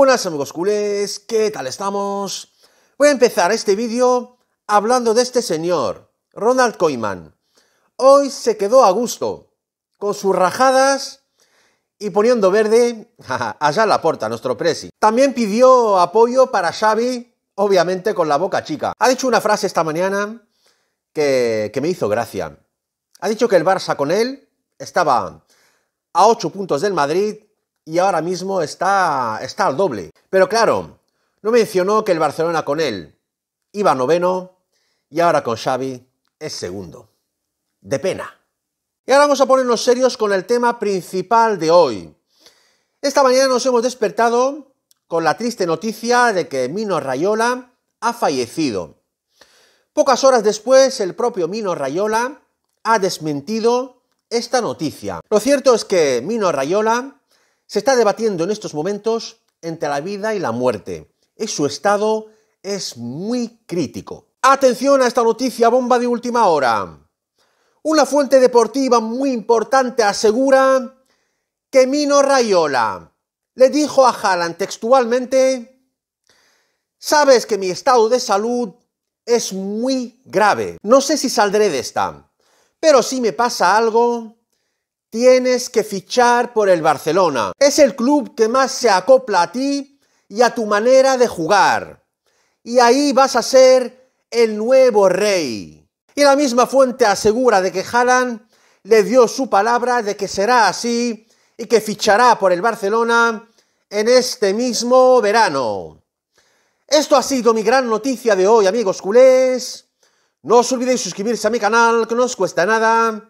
buenas amigos culés, ¿qué tal estamos? Voy a empezar este vídeo hablando de este señor, Ronald Koeman. Hoy se quedó a gusto, con sus rajadas y poniendo verde allá la puerta, nuestro presi. También pidió apoyo para Xavi, obviamente con la boca chica. Ha dicho una frase esta mañana que, que me hizo gracia. Ha dicho que el Barça con él estaba a 8 puntos del Madrid y ahora mismo está, está al doble. Pero claro, no mencionó que el Barcelona con él iba noveno y ahora con Xavi es segundo. De pena. Y ahora vamos a ponernos serios con el tema principal de hoy. Esta mañana nos hemos despertado con la triste noticia de que Mino Rayola ha fallecido. Pocas horas después, el propio Mino Rayola ha desmentido esta noticia. Lo cierto es que Mino Rayola se está debatiendo en estos momentos entre la vida y la muerte. Y su estado es muy crítico. Atención a esta noticia bomba de última hora. Una fuente deportiva muy importante asegura que Mino Rayola le dijo a Haaland textualmente, sabes que mi estado de salud es muy grave. No sé si saldré de esta, pero si me pasa algo, tienes que fichar por el Barcelona. Es el club que más se acopla a ti y a tu manera de jugar. Y ahí vas a ser el nuevo rey. Y la misma fuente asegura de que Haaland le dio su palabra de que será así y que fichará por el Barcelona en este mismo verano. Esto ha sido mi gran noticia de hoy, amigos culés. No os olvidéis suscribirse a mi canal, que no os cuesta nada